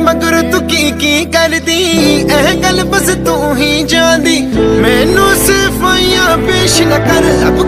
ਮਗਰ ਤੂੰ ਕੀ ਕੀ ਕਰਦੀ? ਇਹ ਗੱਲ ਬਸ ਤੂੰ ਹੀ ਜਾਣਦੀ। ਮੈਨੂੰ ਸਿਫਾਈਆਂ ਪੇਸ਼ ਨਾ ਕਰ। ਰੱਬ